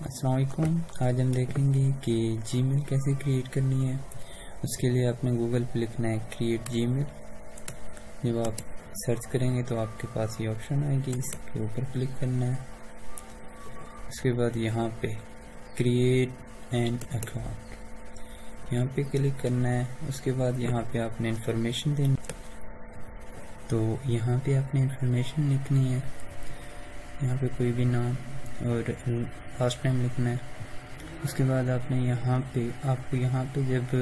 السلام علیکم۔ آج ہم دیکھیں گے کہ جی میل کیسے کریٹ کرنی ہے۔ اس کے لیے آپ نے گوگل پہ لکھنا ہے کریٹ جی میل جب آپ سرچ کریں گے تو آپ کے پاس یہ آپشن آئے گی، اس کے اوپر کلک کرنا ہے۔ اس کے بعد یہاں پہ کریٹ اینڈ اکاؤنٹ یہاں پہ کلک کرنا ہے۔ اس کے بعد یہاں پہ آپ نے انفارمیشن دینی تو یہاں پہ آپ نے انفارمیشن لکھنی ہے۔ یہاں پہ کوئی بھی نام۔ اور لاسٹ ٹائم لکھنا ہے۔ اس کے بعد آپ نے یہاں پہ، آپ کو یہاں پہ جب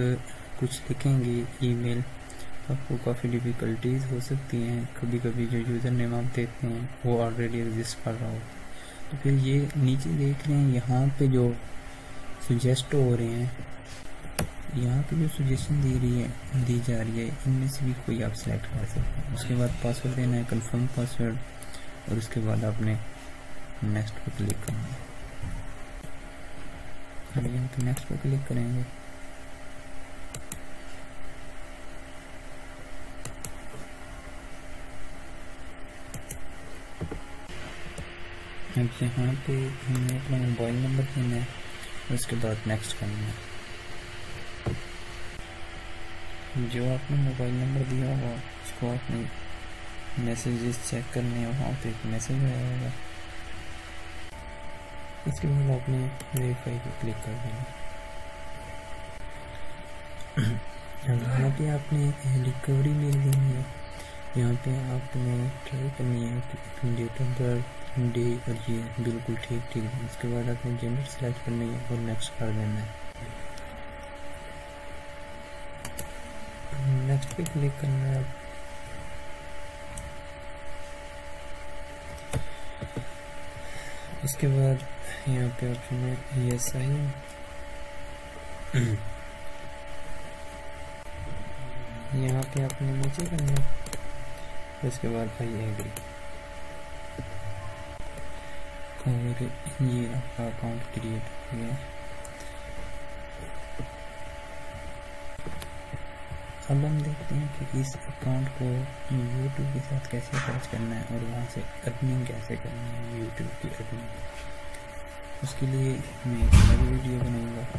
کچھ لکھیں گے ای میل آپ کو کافی ڈیفیکلٹیز ہو سکتی ہیں۔ کبھی کبھی جو یوزر نیم آپ دیتے ہیں، وہ آلریڈی ایگزسٹ کر رہا ہو تو پھر یہ نیچے دیکھ رہے ہیں، یہاں پہ جو سجیسٹ ہو رہے ہیں، یہاں پہ جو سجیشن دی رہی ہے، دی جا رہی ہے، ان میں سے بھی کوئی آپ سلیکٹ کر سکتے ہیں۔ اس کے بعد پاسورڈ دینا ہے کنفرم پاسورڈ اور اس کے بعد آپ نے نیکسٹ پہ کلک کرنا ہے یہاں پہ نیکسٹ پہ کلک کریں گے اب یہاں پہ ہمیں اپنا موبائل نمبر دینا ہے اس کے بعد نیکسٹ کرنا ہے جو آپ نے موبائل نمبر دیا ہوگا اس کو آپ نے میسیجز چیک کرنے وہاں پہ ایک میسیج آیا ہوگا اس کے بعد آپ نے ویریفائی پہ کلک کر دینا یہاں پہ آپ نے ریکوری میل دینی ہے۔ یہاں پہ آپ نے ٹرائی کرنی ہے کہ اپنی ڈیٹ آف برتھ ڈے اور یہ بالکل ٹھیک ٹھیک۔ اس کے بعد آپ نے جنڈر سلیکٹ کرنی ہے اور نیکسٹ کر دینا ہے۔ نیکسٹ پہ کلک کرنا ہے آپ اس کے بعد یہاں پہ آپشن ہے یس آئی یہاں پہ آپ نے نیچے کرنا اس کے بعد آئی ایگری اور یہ آپ کا اکاؤنٹ کریٹ ہو گیا۔ اب ہم دیکھتے ہیں کہ اس اکاؤنٹ کو یوٹیوب کے ساتھ کیسے اٹیچ کرنا ہے اور وہاں سے ارننگ کیسے کرنا ہے یوٹیوب کی ارننگ اس کے لیے میں ایک ویڈیو بناؤں گا۔